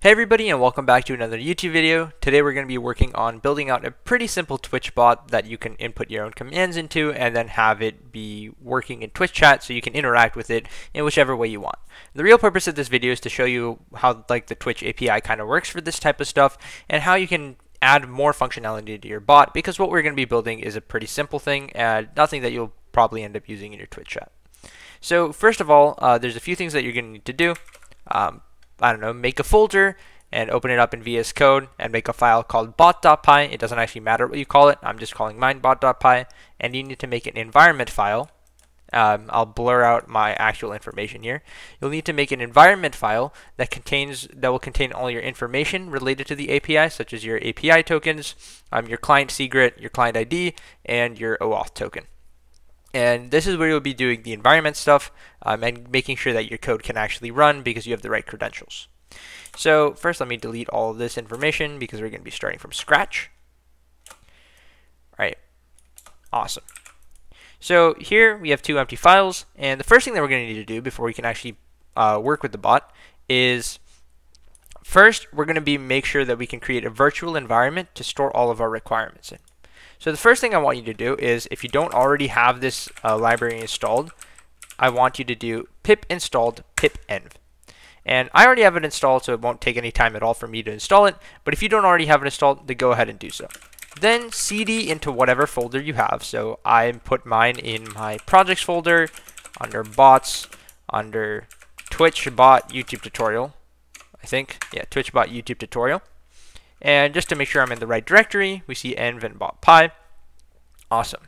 Hey everybody and welcome back to another YouTube video. Today we're going to be working on building out a pretty simple Twitch bot that you can input your own commands into and then have it be working in Twitch chat so you can interact with it in whichever way you want. The real purpose of this video is to show you how like the Twitch API kind of works for this type of stuff and how you can add more functionality to your bot because what we're going to be building is a pretty simple thing and nothing that you'll probably end up using in your Twitch chat. So first of all, uh, there's a few things that you're going to need to do. Um, I don't know, make a folder and open it up in VS Code and make a file called bot.py. It doesn't actually matter what you call it. I'm just calling mine bot.py. And you need to make an environment file. Um, I'll blur out my actual information here. You'll need to make an environment file that contains that will contain all your information related to the API, such as your API tokens, um, your client secret, your client ID, and your OAuth token. And this is where you'll be doing the environment stuff um, and making sure that your code can actually run because you have the right credentials. So first let me delete all of this information because we're going to be starting from scratch. All right, awesome. So here we have two empty files and the first thing that we're going to need to do before we can actually uh, work with the bot is first we're going to be make sure that we can create a virtual environment to store all of our requirements in. So the first thing I want you to do is if you don't already have this uh, library installed, I want you to do pip installed pip env. And I already have it installed, so it won't take any time at all for me to install it. But if you don't already have it installed, then go ahead and do so. Then cd into whatever folder you have. So I put mine in my projects folder, under bots, under Twitch bot YouTube tutorial. I think, yeah, Twitch bot YouTube tutorial. And just to make sure I'm in the right directory, we see env and bot.py. Awesome.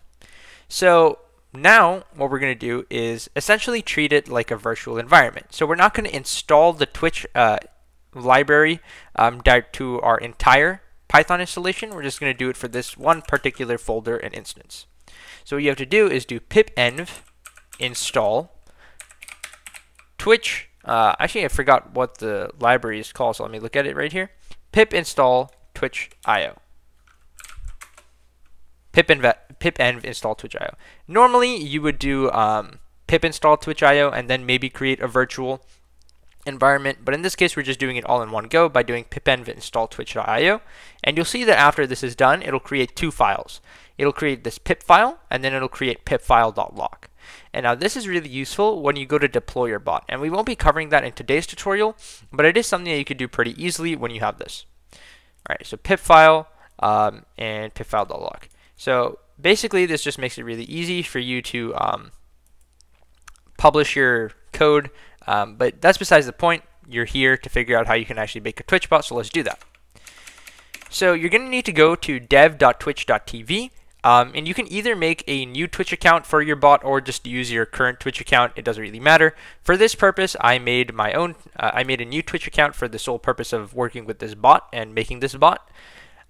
So now what we're going to do is essentially treat it like a virtual environment. So we're not going to install the Twitch uh, library um, to our entire Python installation. We're just going to do it for this one particular folder and instance. So what you have to do is do pipenv install Twitch. Uh, actually, I forgot what the library is called, so let me look at it right here pip install twitch io. Pip, pipenv install twitch io. Normally, you would do um, pip install twitch io and then maybe create a virtual environment, but in this case, we're just doing it all in one go by doing pipenv install twitch.io. And you'll see that after this is done, it'll create two files. It'll create this pip file, and then it'll create pipfile.lock. And now this is really useful when you go to deploy your bot. And we won't be covering that in today's tutorial, but it is something that you can do pretty easily when you have this. All right, so pip file um, and pipfile.lock. So basically, this just makes it really easy for you to um, publish your code. Um, but that's besides the point. You're here to figure out how you can actually make a Twitch bot, so let's do that. So you're going to need to go to dev.twitch.tv um, and you can either make a new Twitch account for your bot or just use your current Twitch account. It doesn't really matter. For this purpose, I made my own. Uh, I made a new Twitch account for the sole purpose of working with this bot and making this bot.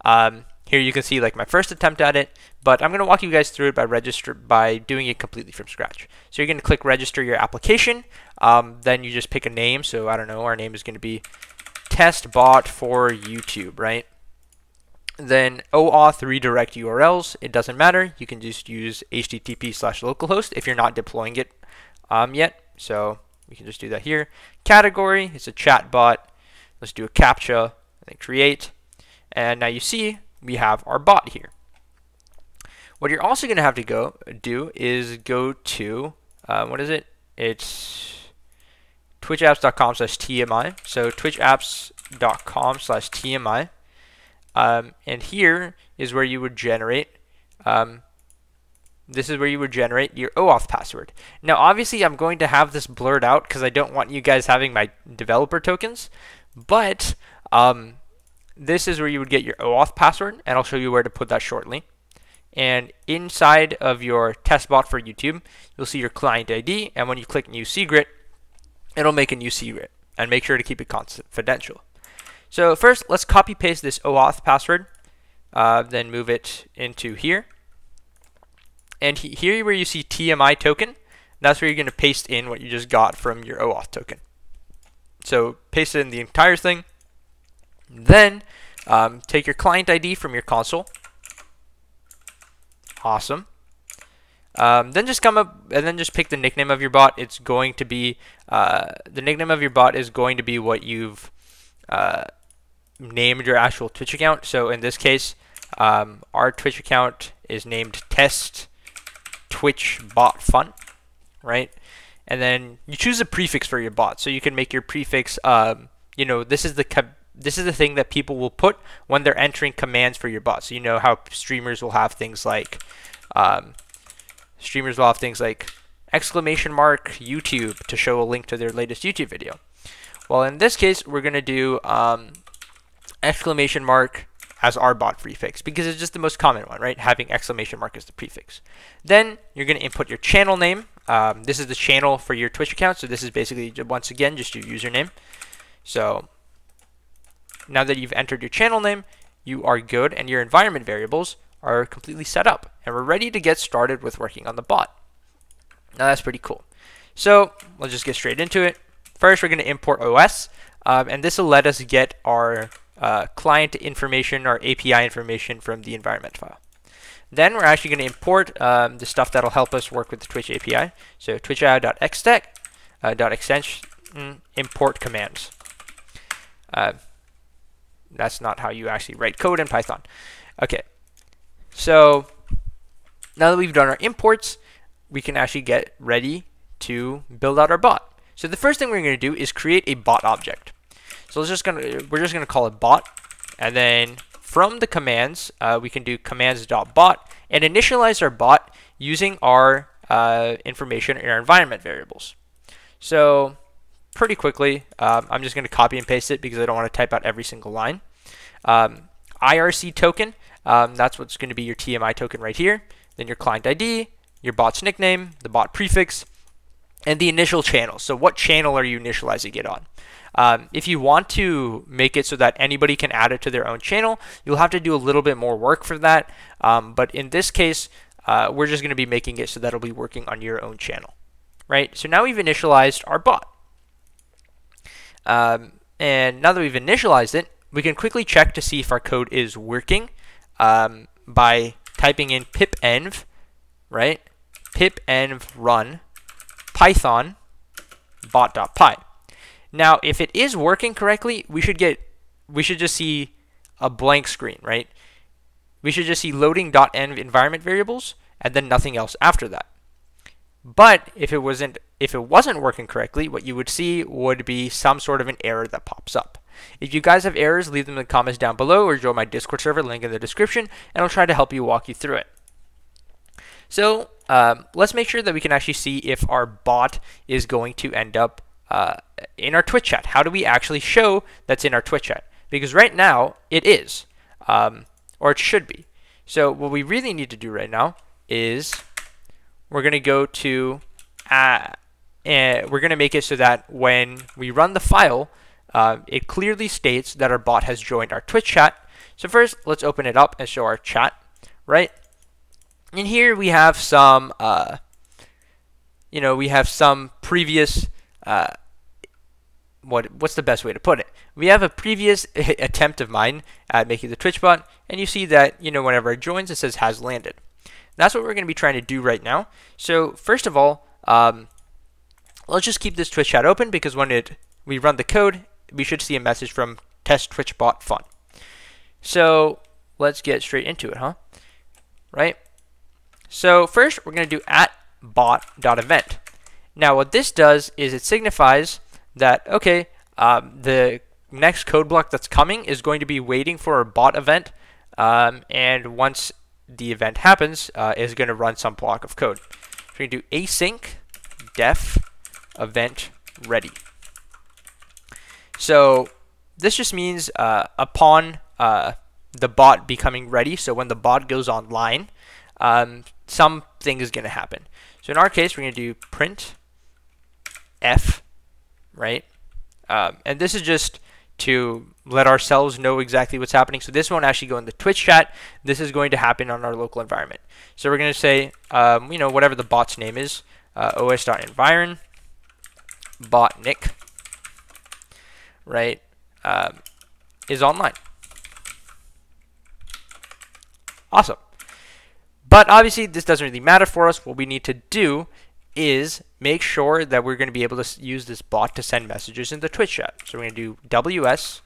Um, here you can see like my first attempt at it, but I'm going to walk you guys through it by register by doing it completely from scratch. So you're going to click register your application. Um, then you just pick a name. So I don't know, our name is going to be test bot for YouTube, right? Then OAuth redirect URLs, it doesn't matter. You can just use HTTP slash localhost if you're not deploying it um, yet. So we can just do that here. Category, it's a chat bot. Let's do a CAPTCHA and create. And now you see we have our bot here. What you're also going to have to go do is go to, uh, what is it? It's twitchapps.com slash TMI. So twitchapps.com slash TMI. Um, and here is where you would generate um, this is where you would generate your OAuth password. Now, obviously, I'm going to have this blurred out because I don't want you guys having my developer tokens, but um, this is where you would get your OAuth password, and I'll show you where to put that shortly. And inside of your test bot for YouTube, you'll see your client ID, and when you click New Secret, it'll make a new secret, and make sure to keep it confidential. So first, let's copy paste this OAuth password, uh, then move it into here. And he, here where you see TMI token, that's where you're going to paste in what you just got from your OAuth token. So paste in the entire thing. Then um, take your client ID from your console. Awesome. Um, then just come up and then just pick the nickname of your bot. It's going to be uh, the nickname of your bot is going to be what you've uh, named your actual Twitch account. So in this case, um, our Twitch account is named Test Twitch Bot Fun, right? And then you choose a prefix for your bot. So you can make your prefix, um, you know, this is the this is the thing that people will put when they're entering commands for your bot. So you know how streamers will have things like, um, streamers will have things like exclamation mark YouTube to show a link to their latest YouTube video. Well, in this case, we're going to do um, exclamation mark as our bot prefix because it's just the most common one, right? Having exclamation mark as the prefix. Then you're going to input your channel name. Um, this is the channel for your Twitch account. So this is basically, once again, just your username. So now that you've entered your channel name, you are good and your environment variables are completely set up. And we're ready to get started with working on the bot. Now that's pretty cool. So let's just get straight into it. First, we're going to import OS. Um, and this will let us get our uh, client information or API information from the environment file. Then we're actually going to import um, the stuff that'll help us work with the Twitch API. So twitch.io.xtech uh, import commands. Uh, that's not how you actually write code in Python. Okay, so now that we've done our imports, we can actually get ready to build out our bot. So the first thing we're going to do is create a bot object. So just gonna we're just gonna call it bot, and then from the commands uh, we can do commands.bot and initialize our bot using our uh, information in our environment variables. So pretty quickly, um, I'm just going to copy and paste it because I don't want to type out every single line. Um, IRC token, um, that's what's going to be your TMI token right here. Then your client ID, your bot's nickname, the bot prefix, and the initial channel. So what channel are you initializing it on? Um, if you want to make it so that anybody can add it to their own channel, you'll have to do a little bit more work for that. Um, but in this case, uh, we're just going to be making it so that it'll be working on your own channel, right? So now we've initialized our bot. Um, and now that we've initialized it, we can quickly check to see if our code is working um, by typing in pipenv, right? pipenv run python bot.py. Now, if it is working correctly, we should get, we should just see a blank screen, right? We should just see loading.env environment variables and then nothing else after that. But if it wasn't if it wasn't working correctly, what you would see would be some sort of an error that pops up. If you guys have errors, leave them in the comments down below or join my Discord server, link in the description, and I'll try to help you walk you through it. So um, let's make sure that we can actually see if our bot is going to end up uh, in our Twitch chat. How do we actually show that's in our Twitch chat? Because right now it is, um, or it should be. So what we really need to do right now is we're going to go to, uh, and we're going to make it so that when we run the file, uh, it clearly states that our bot has joined our Twitch chat. So first, let's open it up and show our chat, right? And here we have some, uh, you know, we have some previous uh, what what's the best way to put it? We have a previous attempt of mine at making the Twitch bot, and you see that you know whenever it joins, it says has landed. That's what we're going to be trying to do right now. So first of all, um, let's just keep this Twitch chat open because when it we run the code, we should see a message from test Twitch bot fun. So let's get straight into it, huh? Right. So first, we're going to do at bot.event. Now what this does is it signifies that, okay, um, the next code block that's coming is going to be waiting for a bot event. Um, and once the event happens, uh, is going to run some block of code. So to do async def event ready. So this just means uh, upon uh, the bot becoming ready, so when the bot goes online, um, something is going to happen. So in our case, we're going to do print f right? Um, and this is just to let ourselves know exactly what's happening. So this won't actually go in the Twitch chat. This is going to happen on our local environment. So we're going to say, um, you know, whatever the bot's name is, uh, os.environ bot nick, right, um, is online. Awesome. But obviously, this doesn't really matter for us. What we need to do is make sure that we're going to be able to use this bot to send messages in the Twitch chat. So we're going to do ws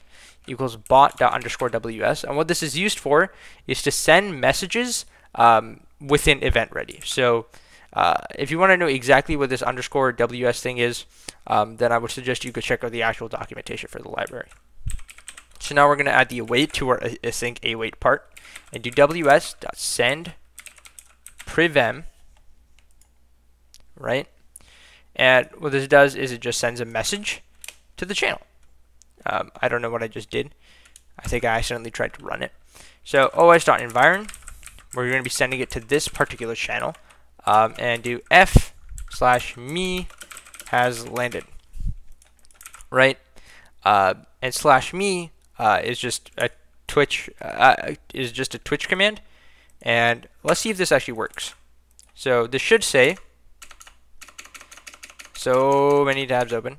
equals bot underscore ws. And what this is used for is to send messages um, within event ready. So uh, if you want to know exactly what this underscore ws thing is, um, then I would suggest you go check out the actual documentation for the library. So now we're going to add the await to our async await part and do ws dot send privem, right? And what this does is it just sends a message to the channel. Um, I don't know what I just did. I think I accidentally tried to run it. So os.environ, we're going to be sending it to this particular channel um, and do f slash me has landed, right? Uh, and slash me uh, is just a Twitch uh, is just a Twitch command, and let's see if this actually works. So this should say so many tabs open.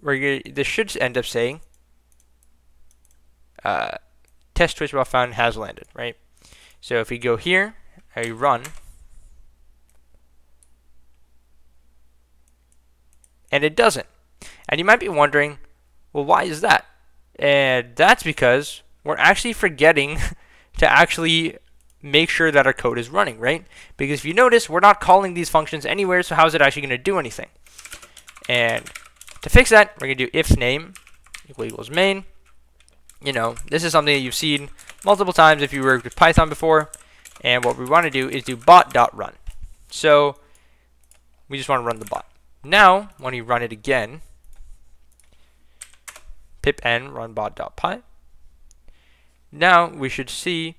We're gonna, this should end up saying uh, test Twitch bot found has landed, right? So if we go here, I run, and it doesn't. And you might be wondering, well, why is that? And that's because we're actually forgetting to actually make sure that our code is running, right? Because if you notice, we're not calling these functions anywhere, so how is it actually going to do anything? And to fix that, we're going to do if name equal equals main. You know, this is something that you've seen multiple times if you worked with Python before. And what we want to do is do bot.run. So we just want to run the bot. Now, when we run it again, pipenv run bot.py. Now we should see,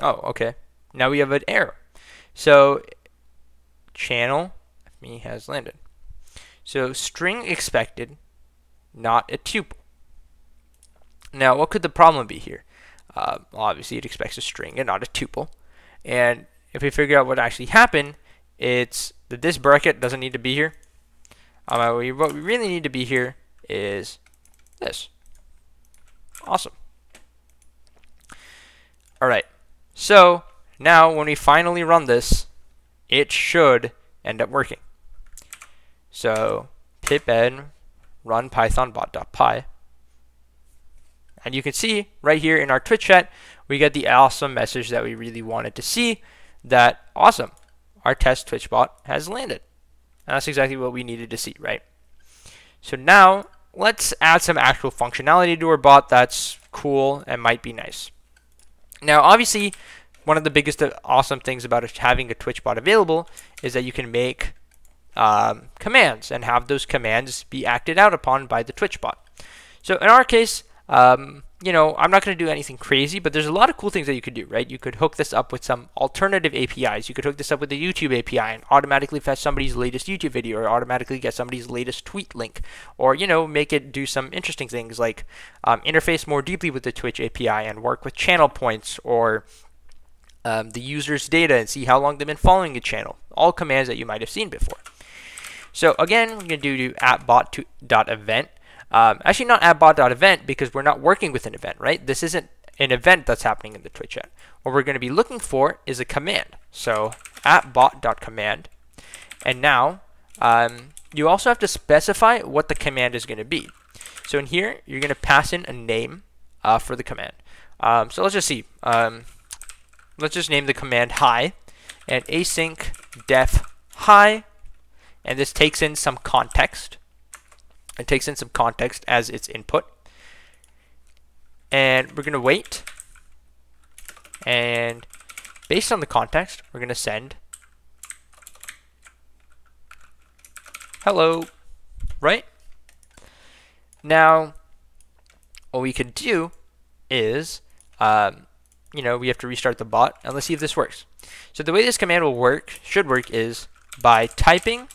oh, okay. Now we have an error. So channel me has landed. So string expected, not a tuple. Now, what could the problem be here? Uh, obviously, it expects a string and not a tuple. And if we figure out what actually happened, it's that this bracket doesn't need to be here. Um, what we really need to be here is this. Awesome. Alright, so now when we finally run this, it should end up working. So pipenv run python bot.py. And you can see right here in our Twitch chat, we get the awesome message that we really wanted to see that awesome, our test Twitch bot has landed. And that's exactly what we needed to see, right? So now let's add some actual functionality to our bot that's cool and might be nice. Now, obviously, one of the biggest uh, awesome things about having a Twitch bot available is that you can make um, commands and have those commands be acted out upon by the Twitch bot. So in our case, um, you know, I'm not going to do anything crazy, but there's a lot of cool things that you could do, right? You could hook this up with some alternative APIs. You could hook this up with the YouTube API and automatically fetch somebody's latest YouTube video or automatically get somebody's latest tweet link. Or, you know, make it do some interesting things like um, interface more deeply with the Twitch API and work with channel points or um, the user's data and see how long they've been following a channel. All commands that you might have seen before. So again, we're going to do appbot.event. Um, actually, not at appbot.event because we're not working with an event, right? This isn't an event that's happening in the Twitch chat. What we're going to be looking for is a command. So at appbot.command. And now um, you also have to specify what the command is going to be. So in here, you're going to pass in a name uh, for the command. Um, so let's just see. Um, let's just name the command hi and async def hi. And this takes in some context. It takes in some context as its input. And we're going to wait. And based on the context, we're going to send hello, right? Now, what we could do is, um, you know, we have to restart the bot, and let's see if this works. So the way this command will work, should work, is by typing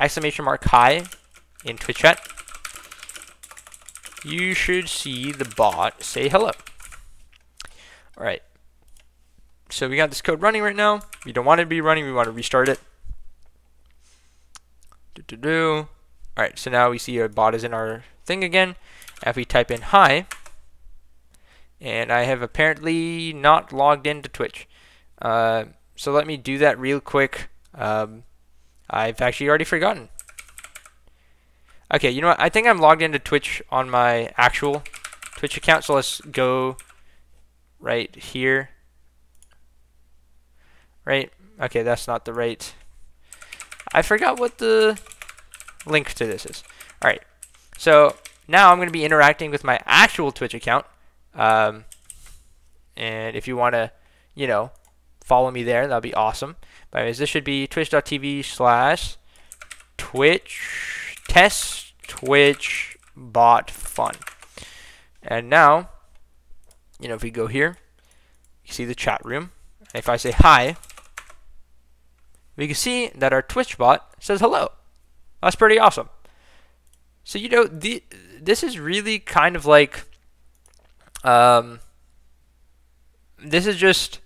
exclamation mark hi in Twitch chat, you should see the bot say hello. All right. So we got this code running right now. We don't want it to be running. We want to restart it. Do, do, do. All right. So now we see our bot is in our thing again. If we type in hi, and I have apparently not logged into Twitch. Uh, so let me do that real quick. Um, I've actually already forgotten. Okay, you know what? I think I'm logged into Twitch on my actual Twitch account, so let's go right here. Right? Okay, that's not the right. I forgot what the link to this is. All right. So now I'm going to be interacting with my actual Twitch account. Um, and if you want to, you know, follow me there, that'll be awesome. Anyways, this should be twitch.tv slash twitch test twitch bot fun. And now, you know, if we go here, you see the chat room. If I say hi, we can see that our Twitch bot says hello. That's pretty awesome. So, you know, the this is really kind of like, um, this is just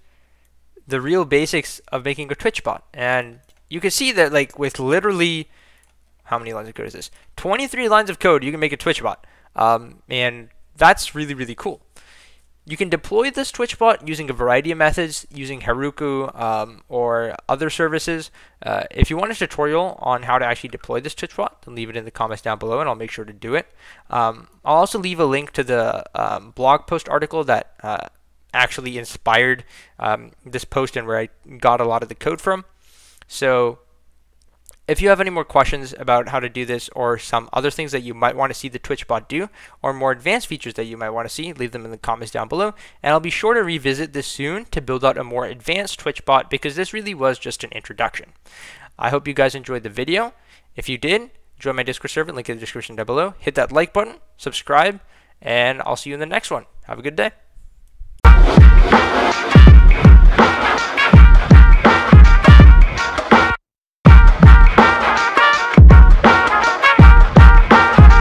the real basics of making a Twitch bot. And you can see that like with literally, how many lines of code is this? 23 lines of code, you can make a Twitch bot. Um, and that's really, really cool. You can deploy this Twitch bot using a variety of methods, using Heroku um, or other services. Uh, if you want a tutorial on how to actually deploy this Twitch bot, then leave it in the comments down below and I'll make sure to do it. Um, I'll also leave a link to the um, blog post article that uh, actually inspired um, this post and where I got a lot of the code from. So if you have any more questions about how to do this or some other things that you might want to see the Twitch bot do or more advanced features that you might want to see, leave them in the comments down below. And I'll be sure to revisit this soon to build out a more advanced Twitch bot because this really was just an introduction. I hope you guys enjoyed the video. If you did, join my Discord server, link in the description down below. Hit that like button, subscribe, and I'll see you in the next one. Have a good day.